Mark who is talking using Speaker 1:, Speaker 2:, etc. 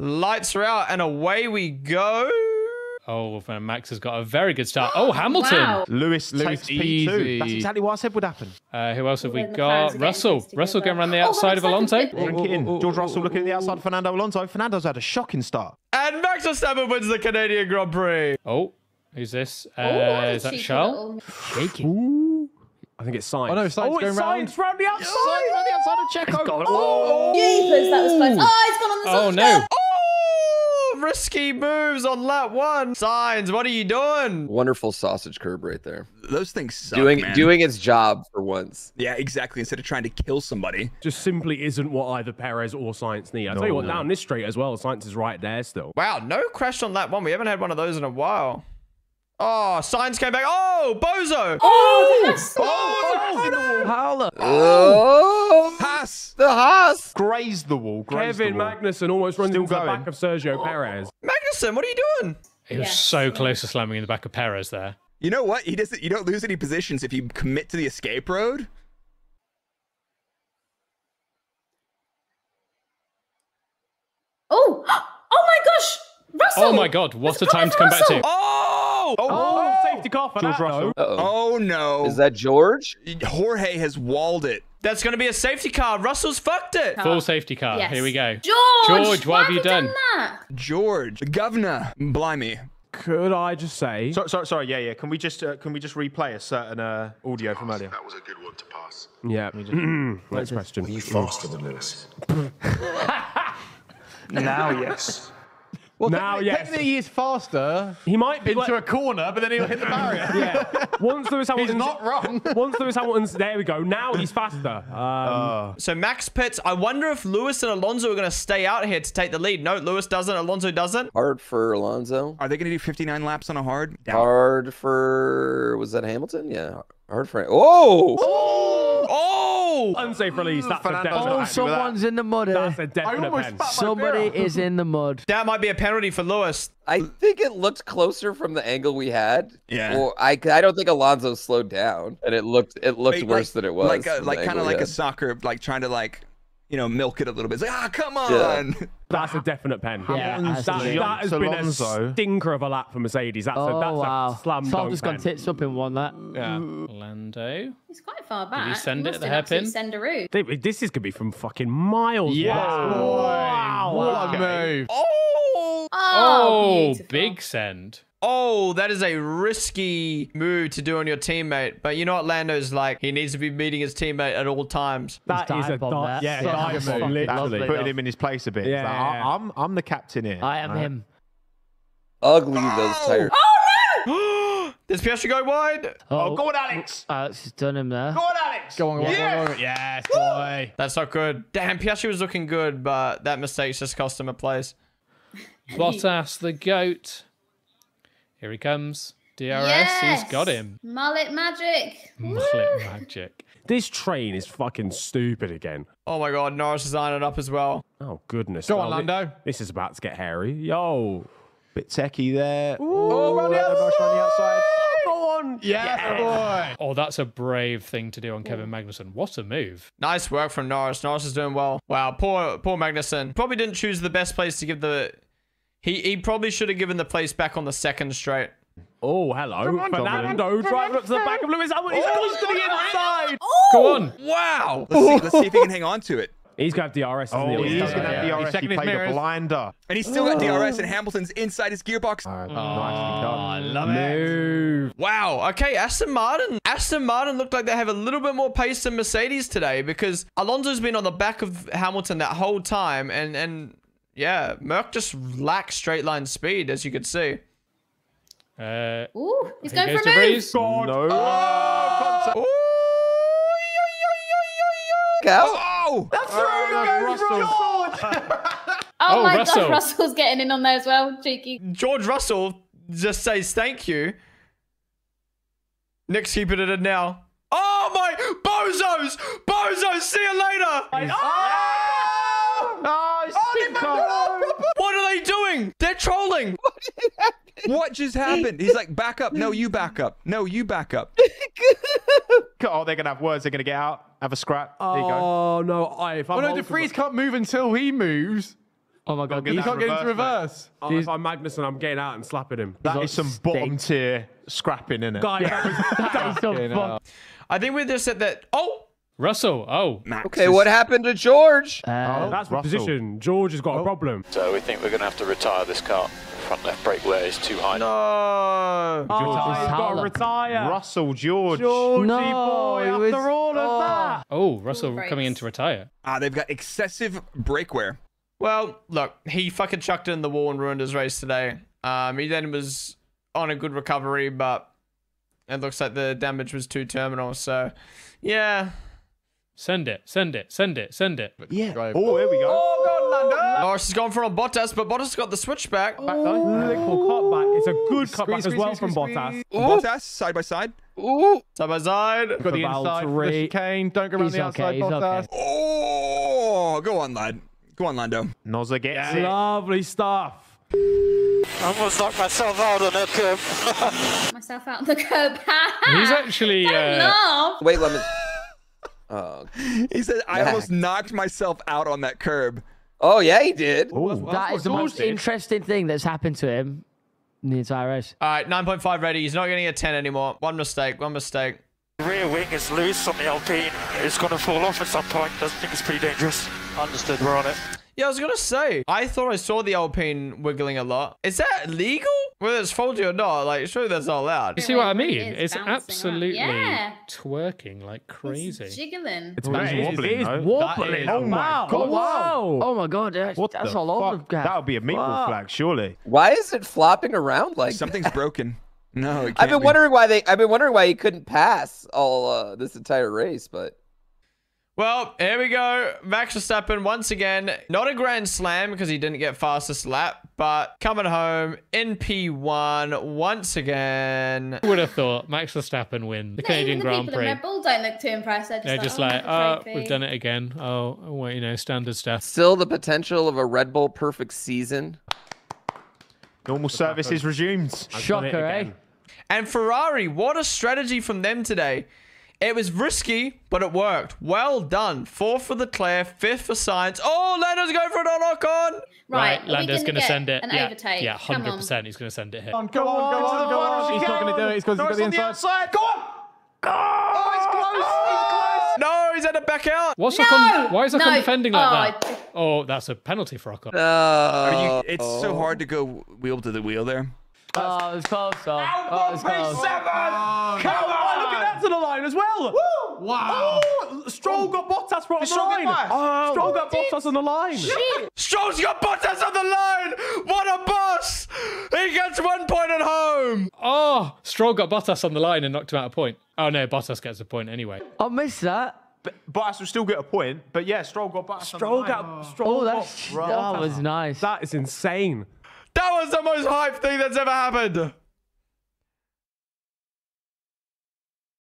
Speaker 1: Lights are out, and away we go.
Speaker 2: Oh, Max has got a very good start. Oh, Hamilton.
Speaker 3: Wow.
Speaker 4: Lewis,
Speaker 5: Lewis
Speaker 4: takes P2. That's exactly what I said would happen.
Speaker 2: Uh, who else have we got?
Speaker 3: cars are getting
Speaker 2: Russell. Russell going around the
Speaker 3: Oh,
Speaker 2: outside of
Speaker 3: one
Speaker 2: Alonso.
Speaker 3: second.
Speaker 4: Drink it in. George Russell looking at the outside of Fernando Alonso. Fernando's had a shocking start.
Speaker 1: And Max Verstappen wins the Canadian Grand Prix.
Speaker 2: Oh, who's this? Uh,
Speaker 3: Oh,
Speaker 2: is that
Speaker 3: cheeky
Speaker 2: Charles?
Speaker 5: Shaking.
Speaker 6: I think it's Sainz.
Speaker 5: Oh no, Sainz
Speaker 6: oh,
Speaker 5: going
Speaker 6: it's
Speaker 5: round.
Speaker 6: Sainz round the outside.
Speaker 4: on the outside of Checo.
Speaker 5: gone.
Speaker 4: Oh,
Speaker 3: Jeepers, that was close. Oh, it's gone on the
Speaker 2: Oh, no.
Speaker 1: Oh, risky moves on lap one. Sainz, what are you doing?
Speaker 7: Wonderful sausage curb right there.
Speaker 8: Those things suck,
Speaker 7: doing
Speaker 8: man.
Speaker 7: doing its job for once.
Speaker 8: Yeah, exactly. Instead of trying to kill somebody.
Speaker 6: Just simply isn't what either Perez or Sainz need. I tell you what, down this straight as well, Sainz is right there still.
Speaker 1: Wow, no crash on lap one. We haven't had one of those in a while. Oh, Sainz came back. Oh, Bozo.
Speaker 3: Oh, that's
Speaker 5: Howler.
Speaker 7: Oh,
Speaker 8: Haas!
Speaker 7: The Haas.
Speaker 4: Grazed the wall. Grazed
Speaker 6: Kevin
Speaker 4: the wall.
Speaker 6: Magnussen almost runs
Speaker 4: Still
Speaker 6: into the back of Sergio Perez.
Speaker 1: Magnussen, what are you doing?
Speaker 2: He was
Speaker 3: Yes.
Speaker 2: so close to slamming in the back of Perez there.
Speaker 8: You know what? He doesn't. You don't lose any positions if you commit to the escape road.
Speaker 3: Oh, oh my gosh, Russell.
Speaker 2: Oh my God, what
Speaker 3: It's
Speaker 2: a time to
Speaker 3: Clive
Speaker 2: come back to.
Speaker 3: Russell.
Speaker 1: Oh!
Speaker 6: oh! Oh, safety car for
Speaker 4: George
Speaker 6: that,
Speaker 4: Russell.
Speaker 7: Uh-oh.
Speaker 8: Oh no!
Speaker 7: Is that George?
Speaker 8: Jorge has walled it?
Speaker 1: That's going to be a safety car. Russell's fucked it.
Speaker 2: Full safety car.
Speaker 3: Yes.
Speaker 2: Here we go.
Speaker 3: George,
Speaker 2: George,
Speaker 3: why
Speaker 2: what have you done?
Speaker 3: that?
Speaker 8: George, the governor, blimey.
Speaker 6: Could I just say?
Speaker 4: Sorry, sorry, sorry. Yeah, yeah. Can we just uh, can we just replay a certain uh, audio from earlier?
Speaker 9: That was a good one to pass.
Speaker 6: Yeah. Next question.
Speaker 9: You faster than Lewis.
Speaker 5: Now yes.
Speaker 6: Well,
Speaker 5: now
Speaker 6: technically-
Speaker 5: yes.
Speaker 6: technically
Speaker 5: he is faster
Speaker 6: He might be
Speaker 5: into
Speaker 6: like,
Speaker 5: a corner, but then he'll hit the barrier.
Speaker 6: yeah. Once Lewis Hamilton's
Speaker 5: not wrong.
Speaker 6: Once Lewis Hamilton's there, we go. Now he's faster. Um,
Speaker 1: So Max pits. I wonder if Lewis and Alonso are going to stay out here to take the lead. No, Lewis doesn't. Alonso doesn't.
Speaker 7: Hard for Alonso.
Speaker 8: Are they going to do 59 laps on a hard? Doubt.
Speaker 7: Hard for was that Hamilton? Yeah. Hard for. Oh.
Speaker 1: Oh! Oh!
Speaker 6: unsafe release. That's a
Speaker 4: Fernando's
Speaker 6: definite.
Speaker 4: not
Speaker 5: Oh,
Speaker 4: happy with that.
Speaker 5: someone's in the mud here.
Speaker 6: That's a definite
Speaker 5: almost
Speaker 6: pen.
Speaker 10: Somebody is in the mud.
Speaker 1: That might be a penalty for Lewis.
Speaker 7: I think it looked closer from the angle we had.
Speaker 8: Yeah.
Speaker 7: Well, I, I don't think Alonso slowed down, and it looked it looked
Speaker 8: Like-
Speaker 7: worse
Speaker 8: like-
Speaker 7: than it was.
Speaker 8: Like, a,
Speaker 7: from the
Speaker 8: like kind of
Speaker 7: we
Speaker 8: like a soccer, like trying to like, you know, milk it a little bit. It's like, ah, come
Speaker 7: Yeah.
Speaker 8: on.
Speaker 6: That's a definite pen.
Speaker 10: Yeah,
Speaker 6: that, that,
Speaker 10: a-
Speaker 6: that has been a stinker of a lap for Mercedes. That's a,
Speaker 10: Oh,
Speaker 6: that's
Speaker 10: wow.
Speaker 6: a slam
Speaker 10: So I've
Speaker 6: dunk
Speaker 10: just gone tits up in one, that.
Speaker 6: Yeah.
Speaker 2: Lando.
Speaker 3: He's quite far back.
Speaker 2: send it
Speaker 3: must
Speaker 2: at the
Speaker 3: an absolute
Speaker 2: hairpin?
Speaker 3: Sendaroo.
Speaker 6: They- This is gonna be from fucking miles.
Speaker 5: Yes,
Speaker 6: Wow.
Speaker 5: boy. What a move.
Speaker 1: Oh!
Speaker 3: Oh,
Speaker 2: Oh, big send.
Speaker 1: Oh, that is a risky move to do on your teammate. But you know what Lando's like? He needs to be beating his teammate at all times.
Speaker 6: That
Speaker 10: Dive
Speaker 6: is a
Speaker 10: bomb
Speaker 6: di-
Speaker 10: there.
Speaker 6: yeah,
Speaker 10: Yeah,
Speaker 6: dive bomb, literally.
Speaker 10: lovely.
Speaker 4: Putting him in his place a bit.
Speaker 6: Yeah,
Speaker 4: like,
Speaker 6: yeah,
Speaker 4: I-
Speaker 6: yeah.
Speaker 4: I'm I'm the captain here.
Speaker 10: I am
Speaker 4: Right?
Speaker 10: him.
Speaker 7: Ugly those tires. Oh, no!
Speaker 1: Does Piastri go wide?
Speaker 4: Oh, oh go on, Alex.
Speaker 10: Oh, uh, Alex has done him there.
Speaker 4: Go on, Alex.
Speaker 5: Go on, go on, go on, go on. Yes, boy.
Speaker 1: That's not good. Damn, Piastri was looking good, but that mistake's just cost him a place.
Speaker 2: Bottas, the goat. Here he comes. DRS,
Speaker 3: Yes.
Speaker 2: he's got him.
Speaker 3: Mullet magic.
Speaker 2: Mullet magic.
Speaker 6: This train is fucking stupid again.
Speaker 1: Oh my god, Norris is eyeing it up as well.
Speaker 6: Oh goodness.
Speaker 5: Go
Speaker 6: Oh,
Speaker 5: on,
Speaker 6: thi-
Speaker 5: Lando.
Speaker 6: This is about to get hairy. Yo.
Speaker 4: Bit techie there.
Speaker 5: Oh, round the
Speaker 4: Lando Norris round the outside.
Speaker 6: Go on.
Speaker 5: Yes, boy.
Speaker 2: Oh, that's a brave thing to do on Kevin Magnussen. What a move.
Speaker 1: Nice work from Norris. Norris is doing well. Wow, poor poor Magnussen. Probably didn't choose the best place to give the. He he probably should have given the place back on the second straight.
Speaker 6: Oh, hello. Fernando driving up to the back of Lewis Hamilton. He's
Speaker 1: Oh,
Speaker 6: close to the oh, inside.
Speaker 2: Oh, Go oh. on.
Speaker 1: Wow.
Speaker 8: Let's see, let's see if he can hang on to it.
Speaker 6: He's got have DRS.
Speaker 4: Oh,
Speaker 6: isn't he?
Speaker 4: he's
Speaker 5: Yeah.
Speaker 4: going to have
Speaker 5: He's
Speaker 4: DRS. He
Speaker 5: checking his
Speaker 4: played a blinder.
Speaker 8: And he's still got DRS, and Hamilton's inside his gearbox.
Speaker 1: Oh,
Speaker 4: nicely.
Speaker 1: I love it.
Speaker 6: Move.
Speaker 1: Wow. Okay, Aston Martin. Aston Martin looked like they have a little bit more pace than Mercedes today because Alonso's been on the back of Hamilton that whole time, and and yeah, Merck just lacks straight line speed, as you could see.
Speaker 2: Uh,
Speaker 3: Ooh, he's going
Speaker 2: goes
Speaker 3: for a move.
Speaker 2: De Vries.
Speaker 4: No.
Speaker 1: Ooh.
Speaker 7: Cow.
Speaker 8: Oh!
Speaker 3: Oh,
Speaker 2: Oh,
Speaker 3: my
Speaker 2: Russell.
Speaker 3: god, Russell's getting in on there as well. Cheeky.
Speaker 1: George Russell just says thank you. Nick's keeping it in now. Oh my bozos! Bozos, see you later! What are they doing? They're trolling.
Speaker 8: What just happened? He's like, back up. No, you back up. No, you back up.
Speaker 4: Oh, they're going to have words. They're going to get out, have a scrap. There you go.
Speaker 6: Oh, no. I, if I'm
Speaker 5: Oh, no,
Speaker 6: holding-
Speaker 5: De Vries can't move until he moves.
Speaker 10: Oh my god.
Speaker 4: get
Speaker 5: You can't get into
Speaker 4: reverse,
Speaker 5: reverse.
Speaker 6: Oh, if I'm Magnussen, I'm getting out and slapping him.
Speaker 4: That
Speaker 5: got
Speaker 4: is some
Speaker 5: stick.
Speaker 4: bottom tier scrapping in it.
Speaker 6: Guy, that was-
Speaker 10: that is so
Speaker 5: Fucking
Speaker 10: fun.
Speaker 1: I think we just said that. Oh,
Speaker 2: Russell. Oh,
Speaker 8: Max
Speaker 7: Okay,
Speaker 8: is-
Speaker 7: what happened to George?
Speaker 10: Uh,
Speaker 6: that's the position. George has got a problem.
Speaker 9: So we think we're going to have to retire this car. Front left brake wear is too high.
Speaker 1: no.
Speaker 6: Oh,
Speaker 10: George
Speaker 6: he's got to retire.
Speaker 4: Russell George.
Speaker 6: Georgie
Speaker 10: No,
Speaker 6: boy,
Speaker 10: it
Speaker 6: after
Speaker 10: was-
Speaker 6: all of
Speaker 10: oh.
Speaker 6: that.
Speaker 2: oh, Russell
Speaker 3: brakes.
Speaker 2: coming in to retire.
Speaker 8: Ah, they've got excessive brake wear.
Speaker 1: Well, look, he fucking chucked it in the wall and ruined his race today. Um, he then was on a good recovery, but it looks like the damage was too terminal. So, yeah.
Speaker 2: Send it, send it, send it, send it.
Speaker 8: Yeah.
Speaker 4: Oh, here we go.
Speaker 5: Oh, God, Lando.
Speaker 1: Norris has gone for on Bottas, but Bottas got the switchback.
Speaker 6: Little cutback. It's a good
Speaker 5: Squeeze,
Speaker 6: cutback as well
Speaker 5: squeeze,
Speaker 6: from
Speaker 5: squeeze,
Speaker 6: Bottas.
Speaker 8: Bottas side by side.
Speaker 7: Ooh.
Speaker 1: Side by side.
Speaker 5: Got the
Speaker 6: For
Speaker 5: inside for the
Speaker 6: Valtteri.
Speaker 5: chicane. Don't go around
Speaker 10: He's
Speaker 5: the
Speaker 10: okay,
Speaker 5: outside,
Speaker 10: he's
Speaker 5: Bottas.
Speaker 10: okay.
Speaker 8: Oh, go on, lad. Go on, Lando.
Speaker 4: Nozza gets it.
Speaker 6: Lovely stuff.
Speaker 9: I almost knocked myself out on that curb.
Speaker 3: Myself out on the curb.
Speaker 2: He's actually.
Speaker 3: Don't
Speaker 2: Uh,
Speaker 3: laugh.
Speaker 7: Wait, let me. Oh.
Speaker 8: He said, I almost knocked myself out on that curb.
Speaker 7: Oh yeah, he did.
Speaker 10: that is the most interesting thing that's happened to him in the entire race.
Speaker 1: All right, 9.5 ready. He's not getting a 10 anymore. One mistake, one mistake.
Speaker 9: Rear wing is loose on the Alpine. It's going to fall off at some point. I think it's pretty dangerous. Understood. We're on it.
Speaker 1: Yeah, I was gonna say. I thought I saw the Alpine wiggling a lot. Is that legal? Whether it's faulty or not, like surely that's not allowed.
Speaker 2: you see what I mean?
Speaker 3: is
Speaker 2: It's absolutely
Speaker 3: Yeah.
Speaker 2: twerking like
Speaker 3: It's
Speaker 2: crazy.
Speaker 3: jiggling.
Speaker 6: It's
Speaker 4: It is wobbling,
Speaker 6: It is
Speaker 4: though.
Speaker 6: wobbling.
Speaker 5: That is-
Speaker 6: Oh my
Speaker 5: God.
Speaker 6: Wow.
Speaker 10: Oh my god, that's,
Speaker 4: What
Speaker 10: that's
Speaker 4: the
Speaker 10: all over the
Speaker 4: fuck?
Speaker 10: gap.
Speaker 4: That would be a meatball
Speaker 6: Fuck.
Speaker 4: flag, surely.
Speaker 7: Why is it flopping around like? that?
Speaker 8: Something's broken. No, it
Speaker 7: I've been
Speaker 8: be.
Speaker 7: wondering why they. I've been wondering why he couldn't pass all uh, this entire race, but
Speaker 1: Well, here we go. Max Verstappen once again. Not a grand slam because he didn't get fastest lap, but coming home in P1 once again.
Speaker 2: Who would have thought Max Verstappen win the
Speaker 3: No,
Speaker 2: Canadian
Speaker 3: even the
Speaker 2: Grand
Speaker 3: people
Speaker 2: Prix?
Speaker 3: at Red Bull don't look too impressed. They're just
Speaker 2: They're
Speaker 3: like,
Speaker 2: just
Speaker 3: oh,
Speaker 2: like, oh, we've done it again. Oh, well, you know, standard stuff.
Speaker 7: still the potential of a Red Bull perfect season.
Speaker 4: Normal services is resumed.
Speaker 10: Shocker, eh?
Speaker 1: And Ferrari, what a strategy from them today. It was risky, but it worked. Well done. Fourth for the Leclerc, fifth for Sainz. Oh, Lando's going for it on Ocon.
Speaker 3: Right, are
Speaker 2: Lando's
Speaker 3: gonna
Speaker 2: going to
Speaker 3: get
Speaker 2: send it.
Speaker 3: An
Speaker 2: yeah,
Speaker 3: overtake.
Speaker 2: yeah,
Speaker 3: Come on.
Speaker 2: hundred percent. He's going to send it here.
Speaker 5: Go on, go on, go on, go on. He's not going to do it. It's because he's got the inside.
Speaker 4: outside. Go on.
Speaker 5: Oh, it's close. It's close.
Speaker 1: No, he's had to back out.
Speaker 2: What's
Speaker 3: No!
Speaker 2: Ocon? Why is Ocon
Speaker 3: No!
Speaker 2: defending like
Speaker 3: Oh,
Speaker 2: that? Oh, that's a penalty for Ocon.
Speaker 7: No, uh,
Speaker 8: Are you, it's so hard to go wheel to the wheel there.
Speaker 10: Oh, it's close, though. Oh, it's close.
Speaker 6: Come on, oh, look at that to the line as well.
Speaker 5: Wow.
Speaker 6: Oh, Stroll got Bottas from the
Speaker 4: Stroll
Speaker 6: line.
Speaker 4: get.
Speaker 6: Oh, Stroll got Bottas on the line.
Speaker 1: Stroll's got Bottas on the line. What a boss. He gets one point at home.
Speaker 2: Oh, Stroll got Bottas on the line and knocked him out a point. Oh no, Bottas gets a point anyway.
Speaker 10: I missed that.
Speaker 4: Bottas will still get a point, but yeah, Stroll got Bottas.
Speaker 6: Stroll
Speaker 4: on the line.
Speaker 6: got oh. Stroll
Speaker 10: Oh,
Speaker 6: got
Speaker 10: that's, that was nice.
Speaker 6: That is insane.
Speaker 1: That was the most hype thing that's ever happened.